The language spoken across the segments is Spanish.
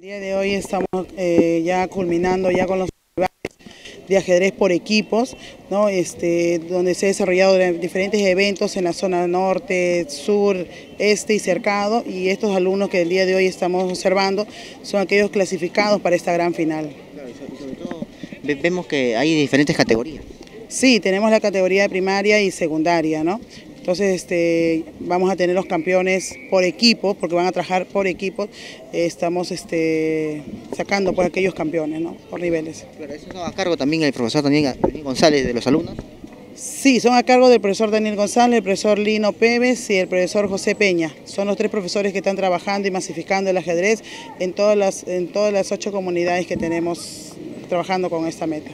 El día de hoy estamos eh, ya culminando ya con los de ajedrez por equipos, ¿no? este, donde se han desarrollado diferentes eventos en la zona norte, sur, este y cercado, y estos alumnos que el día de hoy estamos observando son aquellos clasificados para esta gran final. Claro, y sobre todo vemos que hay diferentes categorías. Sí, tenemos la categoría de primaria y secundaria, ¿no? Entonces este, vamos a tener los campeones por equipo, porque van a trabajar por equipo. estamos este, sacando por pues, aquellos campeones, ¿no? por niveles. Pero eso a cargo también el profesor Daniel González de los alumnos. Sí, son a cargo del profesor Daniel González, el profesor Lino Pérez y el profesor José Peña. Son los tres profesores que están trabajando y masificando el ajedrez en todas las, en todas las ocho comunidades que tenemos trabajando con esta meta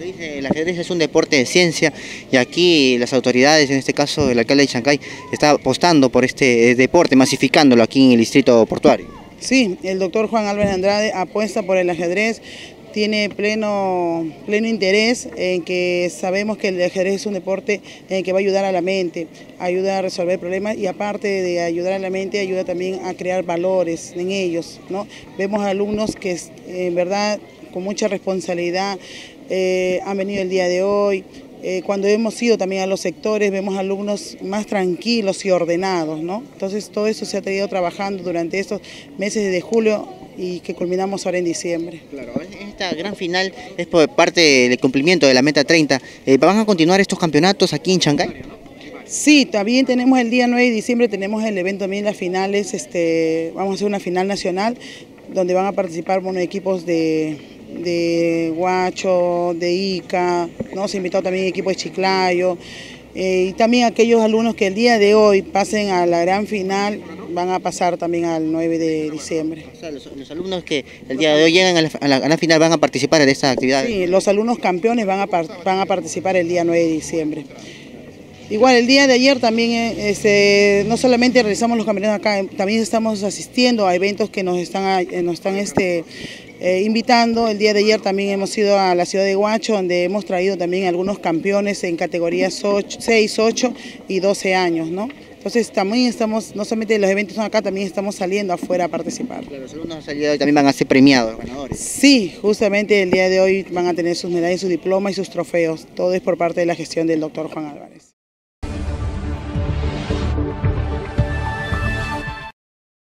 el ajedrez es un deporte de ciencia y aquí las autoridades, en este caso el alcalde de Chancay, está apostando por este deporte, masificándolo aquí en el distrito portuario. Sí, el doctor Juan Álvarez Andrade apuesta por el ajedrez, tiene pleno, pleno interés en que sabemos que el ajedrez es un deporte en que va a ayudar a la mente, ayuda a resolver problemas y aparte de ayudar a la mente, ayuda también a crear valores en ellos. ¿no? Vemos alumnos que en verdad con mucha responsabilidad eh, han venido el día de hoy. Eh, cuando hemos ido también a los sectores vemos alumnos más tranquilos y ordenados, ¿no? Entonces todo eso se ha tenido trabajando durante estos meses de julio y que culminamos ahora en diciembre. Claro, esta gran final es por parte del cumplimiento de la meta 30. Eh, ¿Van a continuar estos campeonatos aquí en Chancay? Sí, también tenemos el día 9 de diciembre, tenemos el evento también, las finales, este, vamos a hacer una final nacional donde van a participar bueno, equipos de, de Guacho, de Ica, ¿no? se invitó también equipo de Chiclayo, eh, y también aquellos alumnos que el día de hoy pasen a la gran final van a pasar también al 9 de diciembre. O sea, los, alumnos que el día de hoy llegan a la, gran final van a participar en esta actividad. Sí, los alumnos campeones van a, van a participar el día 9 de diciembre. Igual el día de ayer también eh, este, no solamente realizamos los campeonatos acá, también estamos asistiendo a eventos que nos están, nos están este, eh, invitando. El día de ayer también hemos ido a la ciudad de Huacho, donde hemos traído también algunos campeones en categorías 6, 8 y 12 años, ¿no? Entonces también estamos, no solamente los eventos son acá, también estamos saliendo afuera a participar. los alumnos salido hoy también van a ser premiados, ganadores. Sí, justamente el día de hoy van a tener sus medallas, sus diplomas y sus trofeos. Todo es por parte de la gestión del doctor Juan Álvarez.